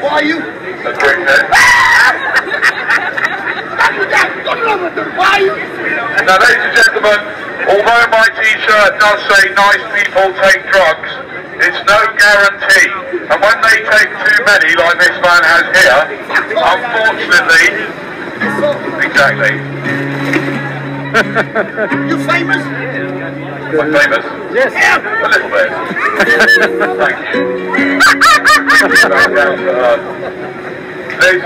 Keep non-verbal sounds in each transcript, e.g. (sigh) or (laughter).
Why are you? Then. Why you? Now, ladies and gentlemen, although my t-shirt does say nice people take drugs, it's no guarantee. And when they take too many, like this man has here, unfortunately, exactly. (laughs) You famous? I'm famous. Yes. A little bit. (laughs) Thank you. (laughs) Ladies and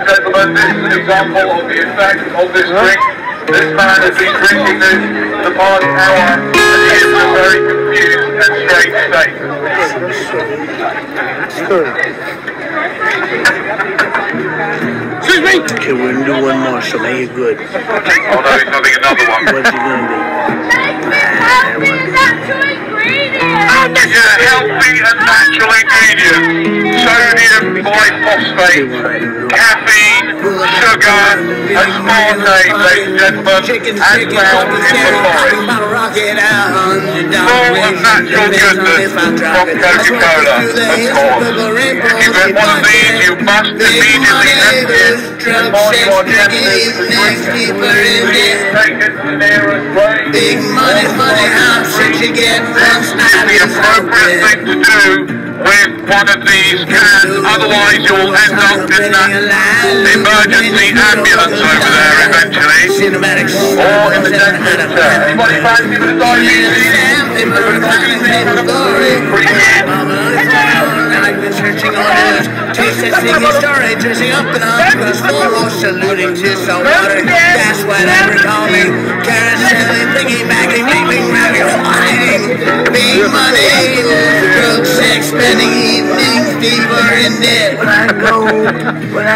gentlemen, this is an example of the effect of this drink. This man has been drinking this for the past hour and he is in a very confused and strange state. Excuse me. Okay, we're gonna do one more, so make it good. Oh no, he's having another one. What's it gonna be? Yeah, healthy and natural ingredients. Sodium biphosphate, caffeine, sugar, aspartame, ladies and gentlemen, as found in the forest. Full of natural goodness from Coca-Cola, of course. If you get one of these, you must immediately empty it before you are tempted to drink it. Please take it to the. Big money, money, you get It's the appropriate thing to do with one of these cans, otherwise you'll end up in that emergency ambulance over there eventually, or in the dentist. Anybody fancy with a diabetes? Dressing up in a cross full saluting to some water. That's what I recall me. Carouseling, piggybacking, leaping, rapping, whining. Big money, drug, sex, spending evenings, fever, and debt.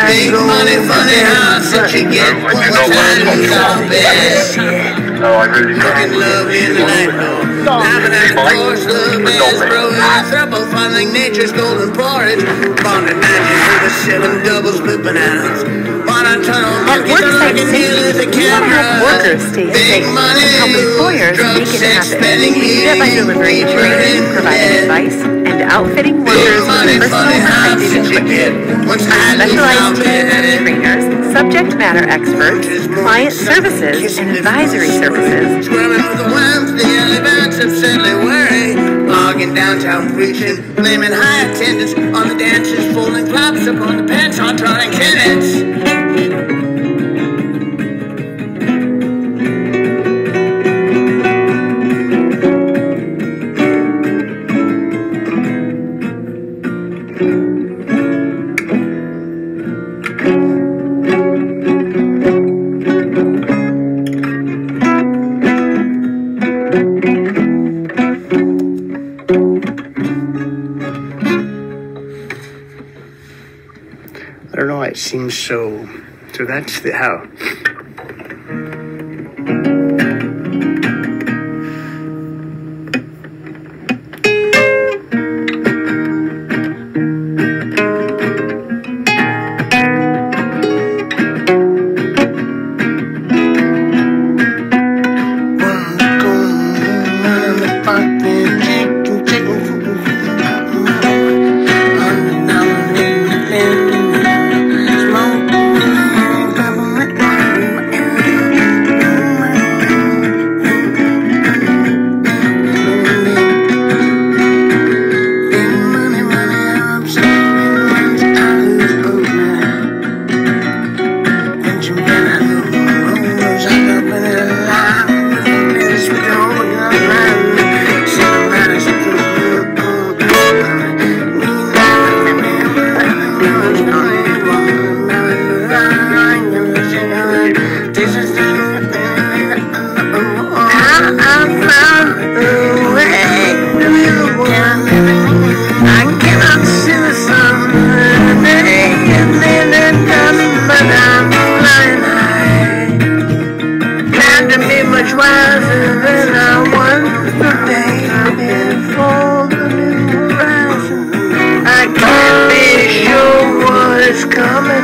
Big money, funny how such you get once I lose all bet. No, I really Fucking love in the night, no. Having a course, love is broken. Trouble finding nature's golden porridge. Bonded magic with the seven doubles looping out. On tunnel, At monkeys are worksite like a hill as a safety, we want to help workers stay Big safe money, and help employers make it sex, happen. spending, We do that by eating, delivering training, and providing advice, and outfitting workers with personal funny how protective such equipment. get once I lose Specialized subject matter experts, client services, and advisory services. Logging downtown preaching, blaming high attendance on the dancers, folding upon the pants on. So. So that's the how.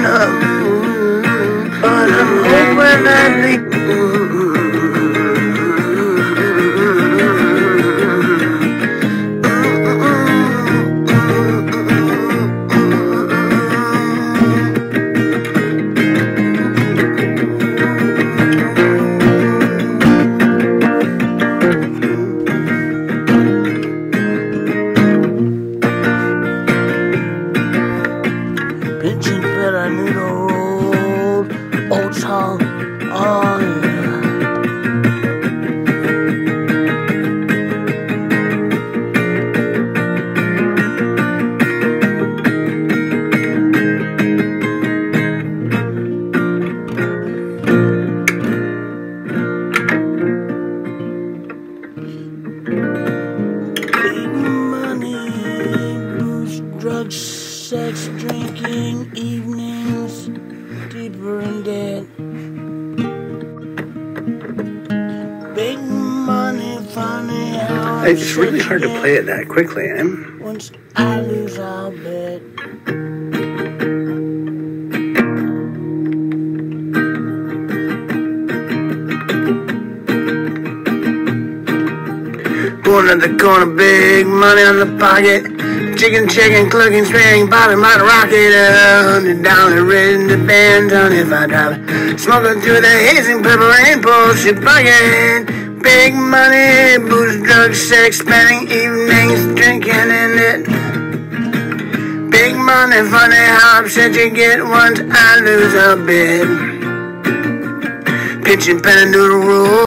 But I'm hoping that the It's really hard to play it that quickly, eh? Once I lose, I'll bet. Going to the corner, big money on the pocket. Chicken, chicken, clucking, swing, bottom a rocket. Uh, hundred dollar in the band, twenty-five dollar. Smoking through the hazing, purple rain, push your pocket. Big money, booze, drugs, sex, spending evenings, drinking in it. Big money, funny how upset you get once I lose a bid. Pitching pen and noodle rule.